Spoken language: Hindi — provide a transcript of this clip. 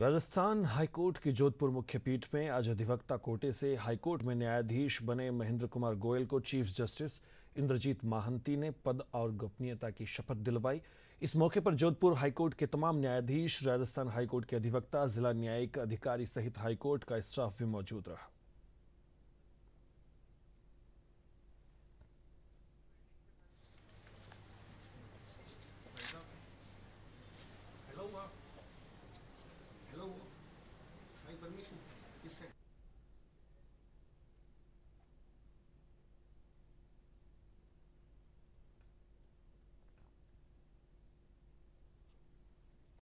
राजस्थान हाईकोर्ट की जोधपुर मुख्य पीठ में आज अधिवक्ता कोटे से हाईकोर्ट में न्यायाधीश बने महेंद्र कुमार गोयल को चीफ जस्टिस इंद्रजीत महांती ने पद और गोपनीयता की शपथ दिलवाई। इस मौके पर जोधपुर हाईकोर्ट के तमाम न्यायाधीश, राजस्थान हाईकोर्ट के अधिवक्ता, जिला न्यायिक अधिकारी सहित हाईकोर्ट का स्टाफ भी मौजूद रहा। You said